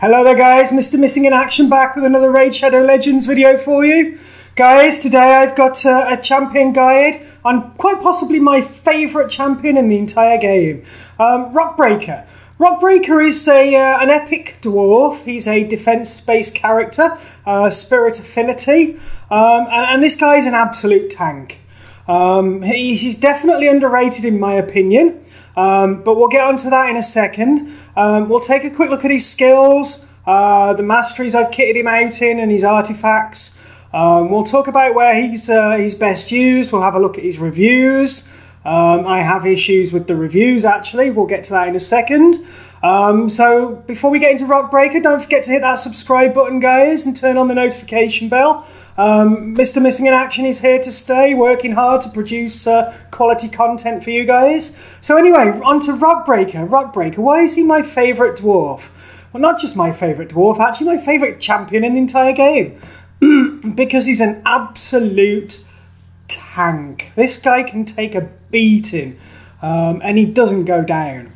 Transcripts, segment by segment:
Hello there guys, Mr. Missing in Action back with another Raid Shadow Legends video for you. Guys, today I've got uh, a champion guide on quite possibly my favourite champion in the entire game, um, Rockbreaker. Rockbreaker is a, uh, an epic dwarf, he's a defence-based character, uh, Spirit Affinity, um, and, and, this is an absolute tank. Um, he, he's definitely underrated in my opinion. Um, but we'll get onto that in a second. Um, we'll take a quick look at his skills, uh, the masteries I've kitted him out in, and his artifacts. Um, we'll talk about where he's, uh, he's best used. We'll have a look at his reviews. Um, I have issues with the reviews actually. We'll get to that in a second. Um, so before we get into Rockbreaker, don't forget to hit that subscribe button, guys, and turn on the notification bell. Um, Mr. Missing in Action is here to stay, working hard to produce uh, quality content for you guys. So anyway, on to Rockbreaker. Rockbreaker, why is he my favourite dwarf? Well, not just my favourite dwarf, actually my favourite champion in the entire game. because he's an absolute tank. This guy can take a beating, um, and he doesn't go down.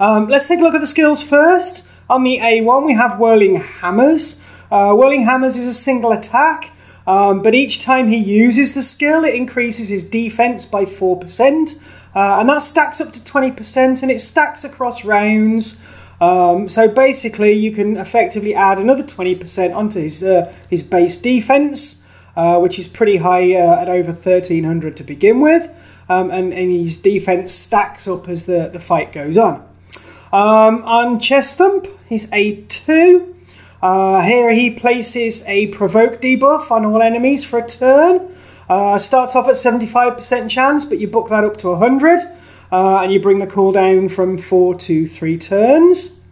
Um, let's take a look at the skills first. On the A1, we have Whirling Hammers. Uh, Whirling Hammers is a single attack, um, but each time he uses the skill, it increases his defense by 4%, uh, and that stacks up to 20%, and it stacks across rounds. Um, so basically, you can effectively add another 20% onto his, uh, his base defense, uh, which is pretty high uh, at over 1300 to begin with, um, and, and his defense stacks up as the, the fight goes on. Um, on chest thump, he's a 2. Uh, here he places a provoke debuff on all enemies for a turn. Uh, starts off at 75% chance, but you book that up to 100. Uh, and you bring the cooldown from 4 to 3 turns.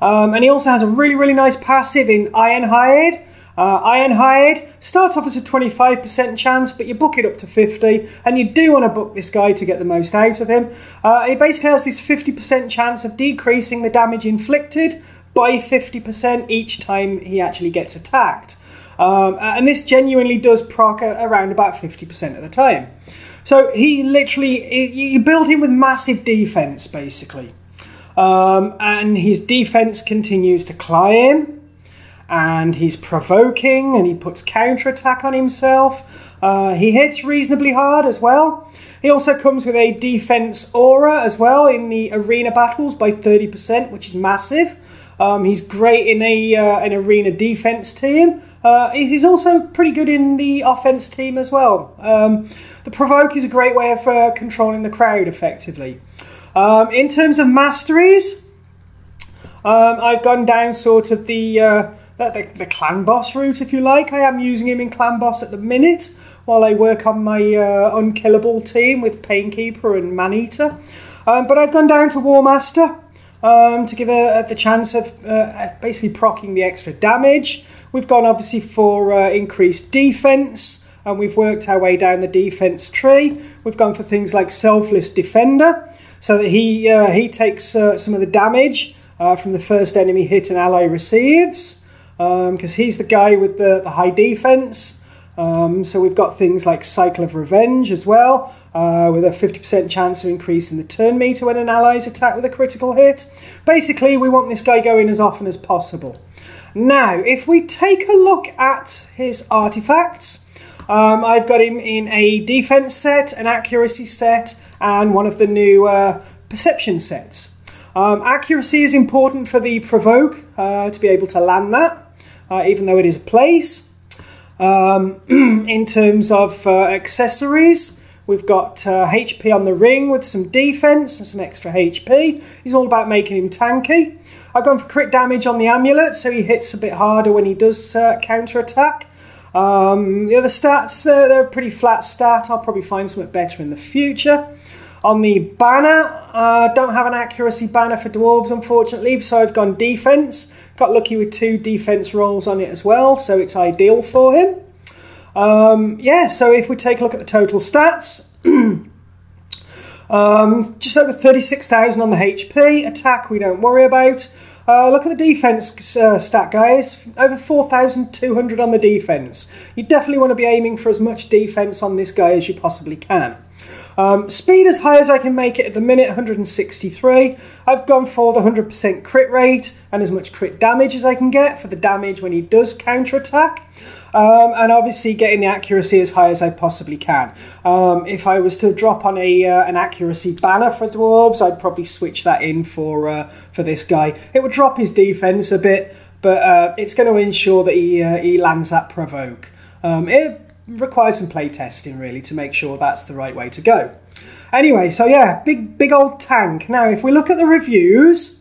Um, and he also has a really, really nice passive in Ironhide. Uh, Ironhide starts off as a 25% chance, but you book it up to 50, and you do want to book this guy to get the most out of him. Uh, he basically has this 50% chance of decreasing the damage inflicted by 50% each time he actually gets attacked. Um, and this genuinely does proc around about 50% of the time. So he literally, you build him with massive defense basically. Um, and his defense continues to climb and he's provoking and he puts counter attack on himself. Uh, he hits reasonably hard as well. He also comes with a defense aura as well in the arena battles by 30%, which is massive. Um, he's great in a uh, an arena defense team. Uh, he's also pretty good in the offense team as well. Um, the provoke is a great way of uh, controlling the crowd effectively. Um, in terms of masteries, um, I've gone down sort of the uh, the, the, clan boss route, if you like. I am using him in clan boss at the minute while I work on my uh, unkillable team with Painkeeper and Maneater. Um, but I've gone down to War Master um, to give a, the chance of uh, basically procking the extra damage. We've gone obviously for uh, increased defense and we've worked our way down the defense tree. We've gone for things like Selfless Defender so that he, uh, he takes uh, some of the damage uh, from the first enemy hit an ally receives because um, he's the guy with the, the high defense. Um, so we've got things like Cycle of Revenge as well, uh, with a 50% chance of increasing the turn meter when an ally is attacked with a critical hit. Basically, we want this guy going as often as possible. Now, if we take a look at his artifacts, um, I've got him in a defense set, an accuracy set, and one of the new uh, perception sets. Um, accuracy is important for the provoke uh, to be able to land that uh, even though it is a place. Um, in terms of uh, accessories, we've got HP uh, on the ring with some defense and some extra HP. He's all about making him tanky. I've gone for crit damage on the amulet, so he hits a bit harder when he does uh, counter attack. Um, the other stats, they're, they're, a pretty flat stat. I'll probably find something better in the future. On the banner, uh, don't have an accuracy banner for dwarves, unfortunately, so I've gone defense. Got lucky with two defense rolls on it as well, so it's ideal for him. Um, yeah, so if we take a look at the total stats, um, just over 36,000 on the HP. Attack, we don't worry about. Uh, look at the defense uh, stat, guys. Over 4,200 on the defense. You definitely want to be aiming for as much defense on this guy as you possibly can. Um, speed as high as I can make it at the minute, 163. I've gone for the 100% crit rate and as much crit damage as I can get for the damage when he does counterattack. Um, and obviously getting the accuracy as high as I possibly can. Um, if I was to drop on a uh, an accuracy banner for dwarves, I'd probably switch that in for uh, for this guy. It would drop his defense a bit, but uh, it's going to ensure that he uh, he lands that provoke. Um, it requires some play testing really to make sure that's the right way to go. Anyway, so yeah, big big old tank. Now, if we look at the reviews.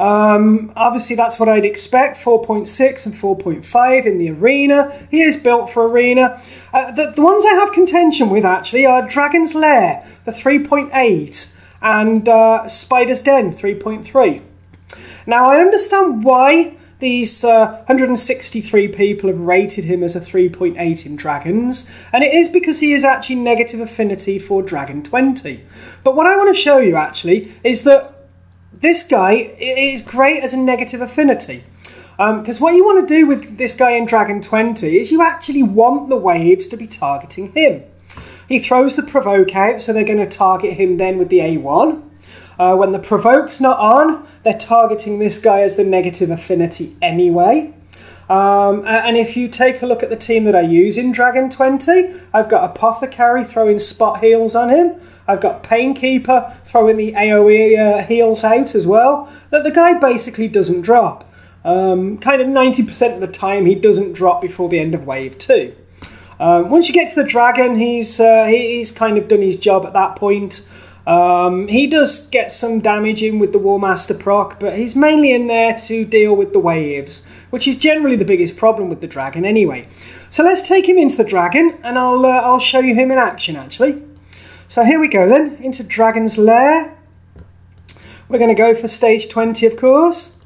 Um, obviously, that's what I'd expect 4.6 and 4.5 in the arena. He is built for arena. Uh, the, the, ones I have contention with actually are Dragon's Lair, the 3.8, and uh, Spider's Den, 3.3. Now, I understand why these uh, 163 people have rated him as a 3.8 in Dragons, and it is because he is actually negative affinity for Dragon 20. But what I want to show you actually is that this guy is great as a negative affinity. Because um, what you want to do with this guy in Dragon 20 is you actually want the waves to be targeting him. He throws the provoke out, so they're going to target him then with the A1. Uh, when the provoke's not on, they're targeting this guy as the negative affinity anyway. Um, and if you take a look at the team that I use in Dragon 20, I've got Apothecary throwing spot heals on him. I've got Painkeeper throwing the AoE uh, heals out as well. That the guy basically doesn't drop. Um, kind of 90% of the time, he doesn't drop before the end of wave two. Um, once you get to the dragon, he's uh, he's kind of done his job at that point. Um, he does get some damage in with the War Master proc, but he's mainly in there to deal with the waves, which is generally the biggest problem with the dragon anyway. So let's take him into the dragon, and I'll uh, I'll show you him in action actually. So here we go then, into Dragon's Lair. We're going to go for stage 20, of course.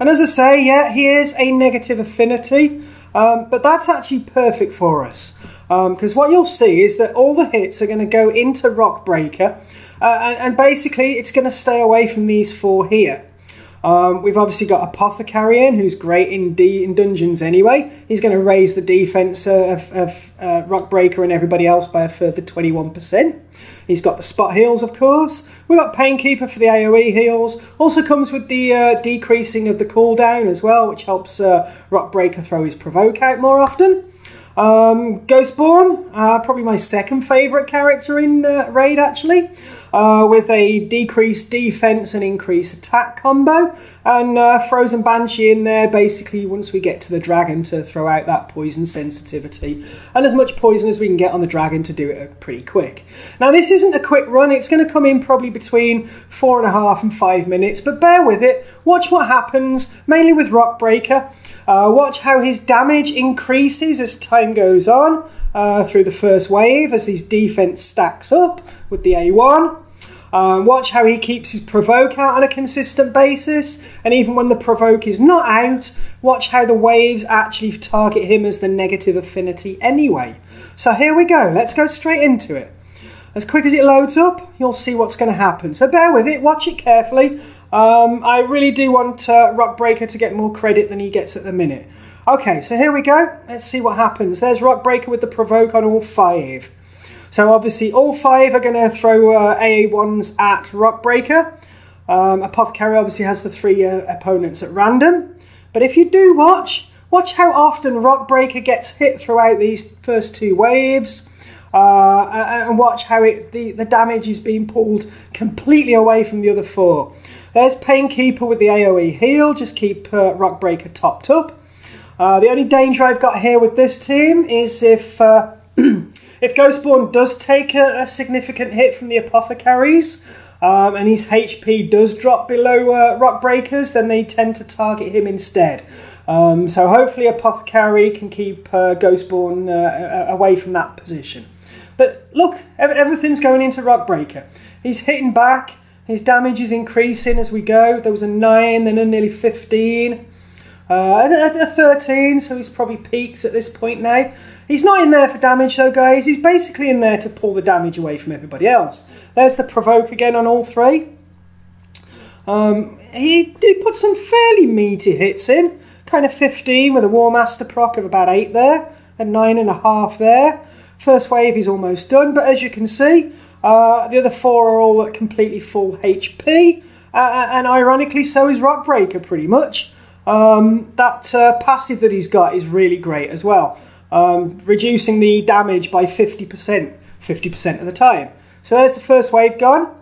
And as I say, yeah, he is a negative affinity, um, but that's actually perfect for us. Because um, what you'll see is that all the hits are going to go into Rockbreaker, uh, and, and basically it's going to stay away from these four here. Um, we've obviously got Apothecary in, who's great in, D- in dungeons anyway. He's going to raise the defense of, of uh, Rockbreaker and everybody else by a further 21%. He's got the spot heals, of course. We've got Painkeeper for the AoE heals. Also comes with the uh, decreasing of the cooldown as well, which helps uh, Rockbreaker throw his provoke out more often. Um, Ghostborn, uh, probably my second favourite character in uh, Raid actually, uh, with a decreased defense and increased attack combo, and uh, Frozen Banshee in there basically once we get to the dragon to throw out that poison sensitivity, and as much poison as we can get on the dragon to do it pretty quick. Now this isn't a quick run, it's going to come in probably between four and a half and five minutes, but bear with it, watch what happens, mainly with Rockbreaker. Uh, watch how his damage increases as time goes on uh, through the first wave as his defense stacks up with the A1. Um, watch how he keeps his provoke out on a consistent basis, and even when the provoke is not out, watch how the waves actually target him as the negative affinity anyway. So here we go, let's go straight into it. As quick as it loads up, you'll see what's going to happen. So bear with it, watch it carefully. Um, I really do want uh, Rockbreaker to get more credit than he gets at the minute. Okay, so here we go. Let's see what happens. There's Rockbreaker with the provoke on all five. So obviously all five are going to throw uh, AA1s at Rockbreaker. Um, Apothecary obviously has the three uh, opponents at random. But if you do watch, watch how often Rockbreaker gets hit throughout these first two waves. Uh, and watch how it the, the damage is being pulled completely away from the other four. There's Painkeeper with the AoE heal, just keep uh, Rockbreaker topped up. Uh, the only danger I've got here with this team is if uh, if Ghostborn does take a, a, significant hit from the Apothecaries, um, and his HP does drop below uh, Rockbreakers, then they tend to target him instead. Um, so hopefully Apothecary can keep uh, Ghostborn uh, away from that position. But look, everything's going into Rockbreaker. He's hitting back. His damage is increasing as we go. There was a 9, then a nearly 15. Uh, a 13, so he's probably peaked at this point now. He's not in there for damage though, guys. He's basically in there to pull the damage away from everybody else. There's the provoke again on all three. Um, he, he put some fairly meaty hits in. Kind of 15 with a War Master proc of about 8 there. And 9.5 there. First wave is almost done, but as you can see, Uh, the other four are all at completely full HP, uh, uh, and ironically, so is Rockbreaker pretty much. Um, that uh, passive that he's got is really great as well, um, reducing the damage by 50%, 50% of the time. So there's the first wave gone.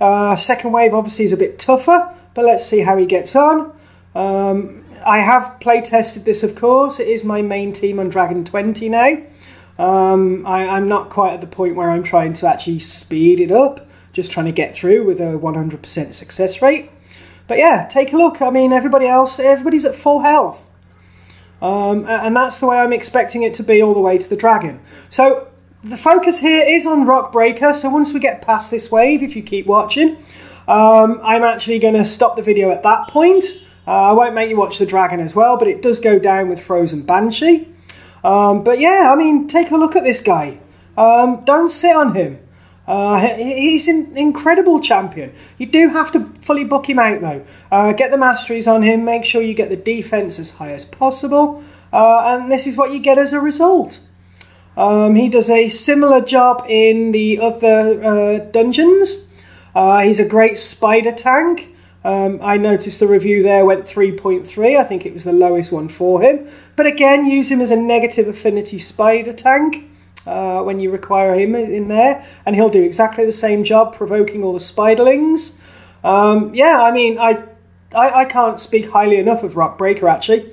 Uh, second wave obviously is a bit tougher, but let's see how he gets on. Um, I have play tested this, of course. It is my main team on Dragon 20 now. Um, I, I'm not quite at the point where I'm trying to actually speed it up, just trying to get through with a 100% success rate. But yeah, take a look. I mean, everybody else, everybody's at full health. Um, and that's the way I'm expecting it to be all the way to the dragon. So the focus here is on Rockbreaker. So once we get past this wave, if you keep watching, um, I'm actually going to stop the video at that point. Uh, I won't make you watch the dragon as well, but it does go down with Frozen Banshee. Um, but yeah, I mean, take a look at this guy. Um, don't sit on him. Uh, he's an incredible champion. You do have to fully book him out though. Uh, get the masteries on him, make sure you get the defense as high as possible, uh, and this is what you get as a result. Um, he does a similar job in the other uh, dungeons. Uh, he's a great spider tank. Um, I noticed the review there went 3.3. I think it was the lowest one for him. But again, use him as a negative affinity spider tank uh, when you require him in there. And he'll do exactly the same job, provoking all the spiderlings. Um, yeah, I mean, I, I, I, can't speak highly enough of Rockbreaker, actually.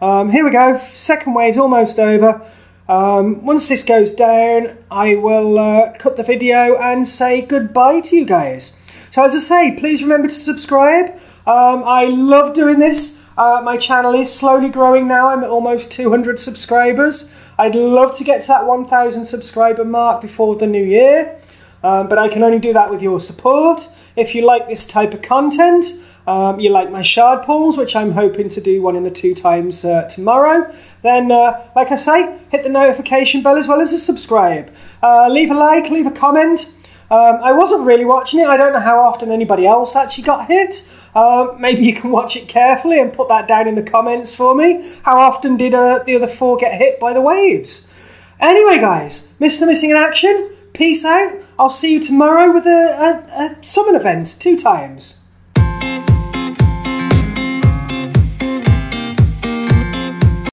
Um, here we go. Second wave's almost over. Um, once this goes down, I will uh, cut the video and say goodbye to you guys. So as I say, please remember to subscribe. Um, I love doing this. Uh, my channel is slowly growing now. I'm at almost 200 subscribers. I'd love to get to that 1,000 subscriber mark before the new year. Um, but I can only do that with your support. If you like this type of content, um, you like my shard pulls, which I'm hoping to do one in the two times uh, tomorrow, then, uh, like I say, hit the notification bell as well as a subscribe. Uh, leave a like, leave a comment. Um, I wasn't really watching it. I don't know how often anybody else actually got hit. Um, maybe you can watch it carefully and put that down in the comments for me. How often did uh, the other four get hit by the waves? Anyway, guys, Mr. Missing in Action, peace out. I'll see you tomorrow with a, a, a summon event two times.